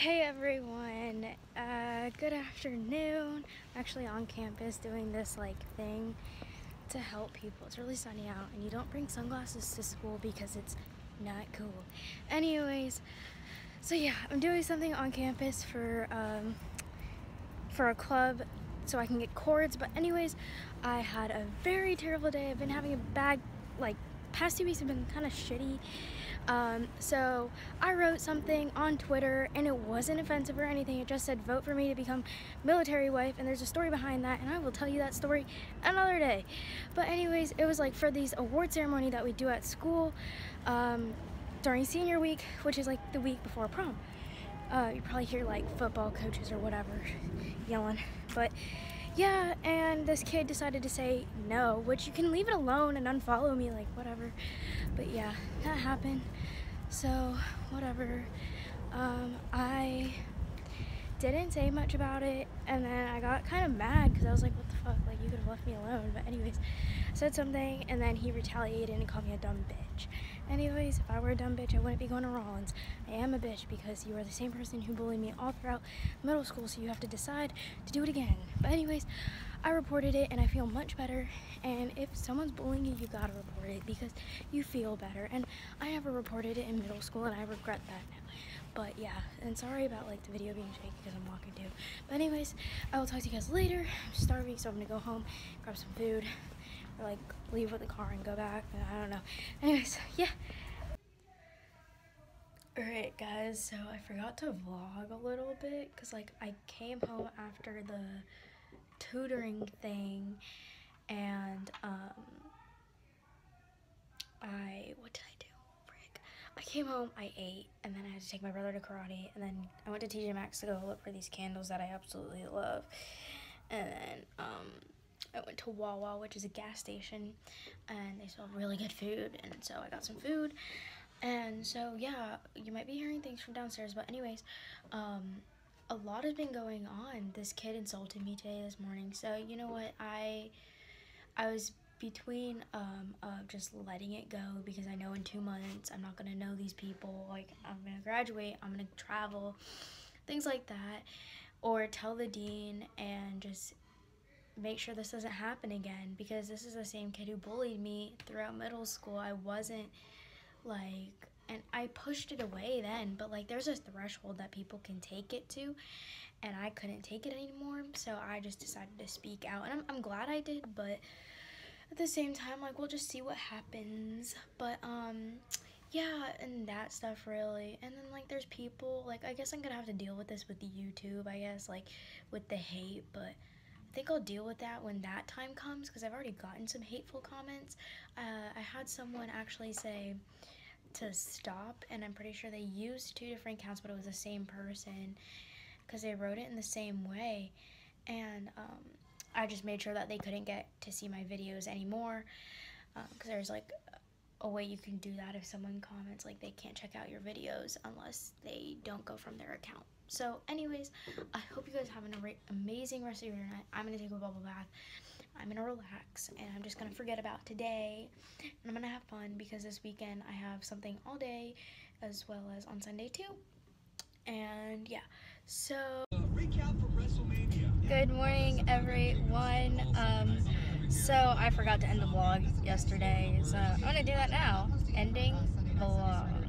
Hey everyone, uh, good afternoon. I'm actually on campus doing this like thing to help people. It's really sunny out and you don't bring sunglasses to school because it's not cool. Anyways, so yeah, I'm doing something on campus for, um, for a club so I can get cords. But anyways, I had a very terrible day. I've been having a bad, like, past two weeks have been kind of shitty um, so I wrote something on Twitter and it wasn't offensive or anything. It just said vote for me to become military wife and there's a story behind that and I will tell you that story another day. But anyways, it was like for these award ceremony that we do at school um, during senior week, which is like the week before prom. Uh, you probably hear like football coaches or whatever yelling. But yeah, and this kid decided to say no, which you can leave it alone and unfollow me, like whatever. But yeah, that happened. So, whatever. Um, I didn't say much about it, and then I got kind of mad because I was like, could have left me alone. But, anyways, I said something, and then he retaliated and called me a dumb bitch. Anyways, if I were a dumb bitch, I wouldn't be going to Rollins. I am a bitch because you are the same person who bullied me all throughout middle school, so you have to decide to do it again. But, anyways, I reported it and I feel much better. And if someone's bullying you, you gotta report it because you feel better. And I never reported it in middle school and I regret that now. But yeah, and sorry about like the video being shaky because I'm walking too. But anyways, I will talk to you guys later. I'm starving, so I'm gonna go home, grab some food, or like leave with the car and go back. I don't know. Anyways, yeah. Alright guys, so I forgot to vlog a little bit because like I came home after the tutoring thing and um, I, what did I do? Frick. I came home, I ate, and then I had to take my brother to karate, and then I went to TJ Maxx to go look for these candles that I absolutely love. And then um, I went to Wawa, which is a gas station, and they sell really good food, and so I got some food. And so, yeah, you might be hearing things from downstairs, but anyways, um, a lot has been going on. This kid insulted me today this morning. So, you know what? I I was between um of just letting it go because I know in 2 months I'm not to know these people. Like I'm to graduate, I'm to travel, things like that or tell the dean and just make sure this doesn't happen again because this is the same kid who bullied me throughout middle school. I wasn't like and I pushed it away then, but like there's a threshold that people can take it to, and I couldn't take it anymore, so I just decided to speak out, and I'm, I'm glad I did, but at the same time, like we'll just see what happens, but um, yeah, and that stuff really, and then like there's people, like I guess I'm gonna have to deal with this with the YouTube, I guess, like with the hate, but I think I'll deal with that when that time comes because I've already gotten some hateful comments. Uh, I had someone actually say, to stop and I'm pretty sure they used two different accounts but it was the same person because they wrote it in the same way. And um, I just made sure that they couldn't get to see my videos anymore because um, there's like a way you can do that if someone comments like they can't check out your videos unless they don't go from their account. So anyways, I hope you guys have an amazing rest of your night. I'm going to take a bubble bath. I'm gonna relax and I'm just gonna forget about today and I'm gonna have fun because this weekend I have something all day as well as on Sunday too. And yeah, so good morning everyone. Um, so I forgot to end the vlog yesterday, so I'm gonna do that now. Ending vlog.